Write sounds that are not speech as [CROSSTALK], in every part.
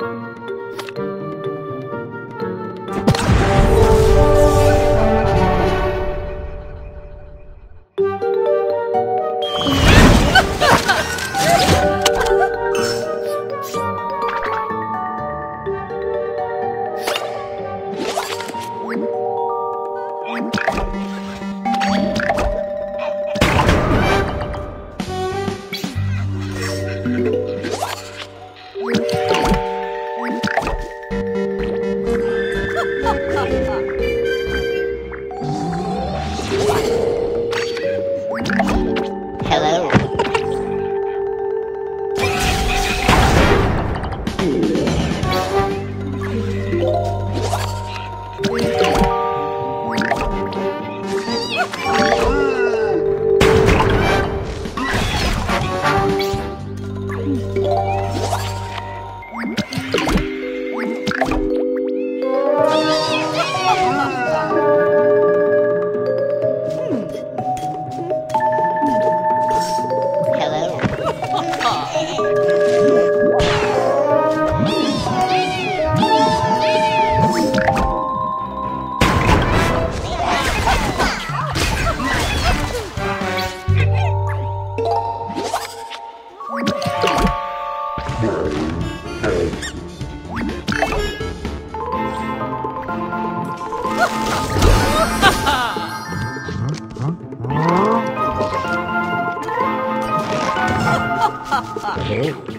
Hello. Ha ha ha!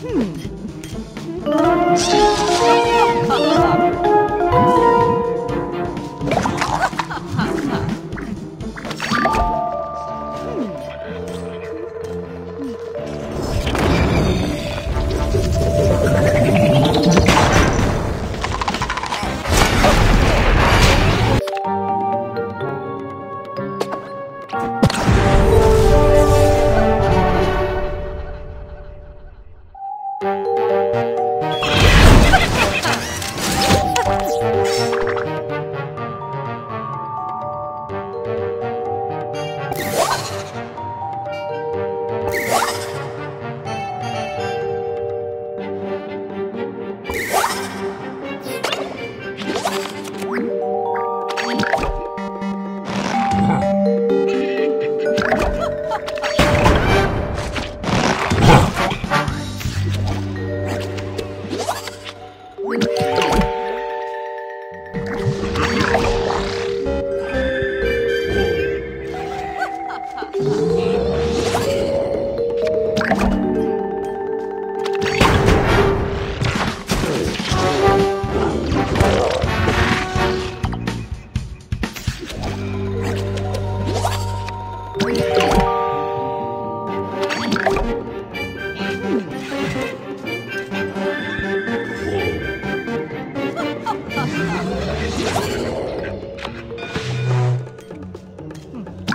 Hmm.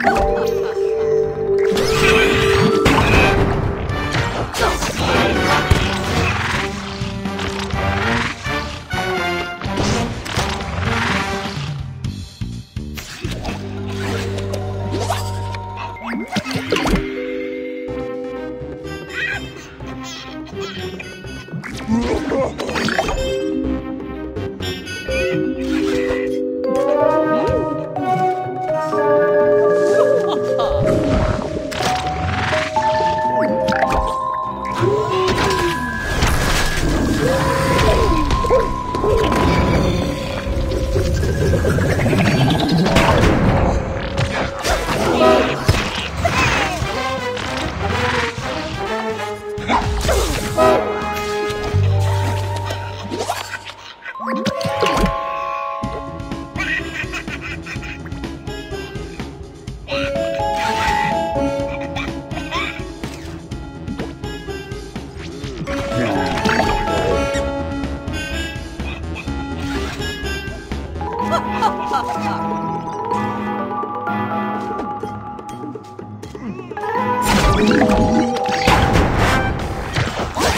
Oh. [LAUGHS]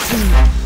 Two.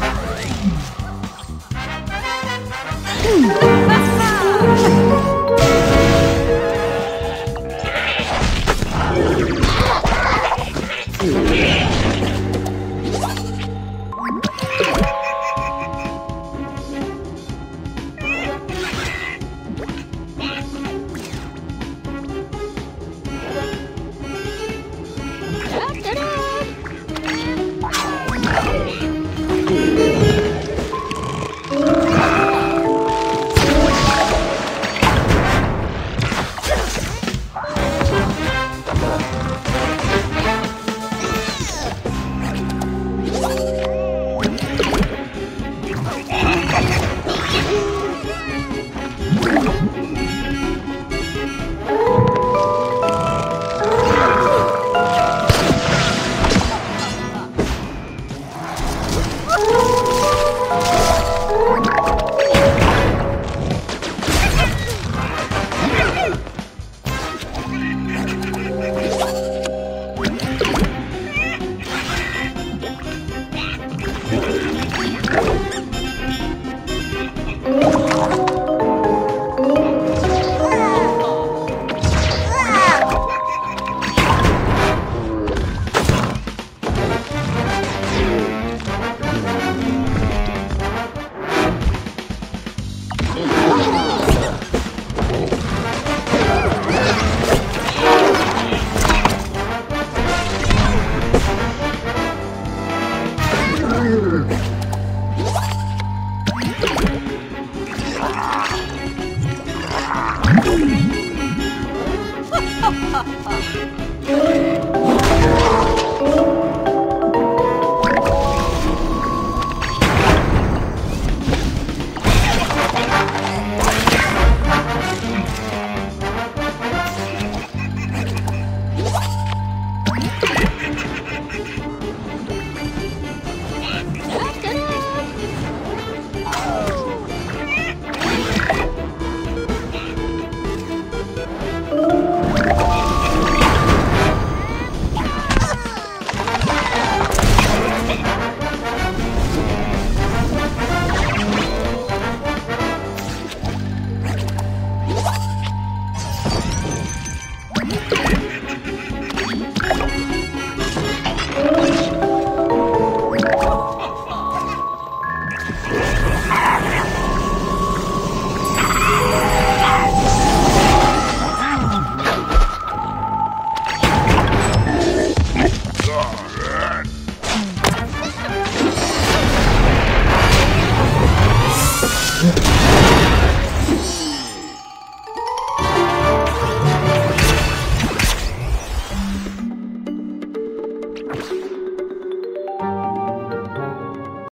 you.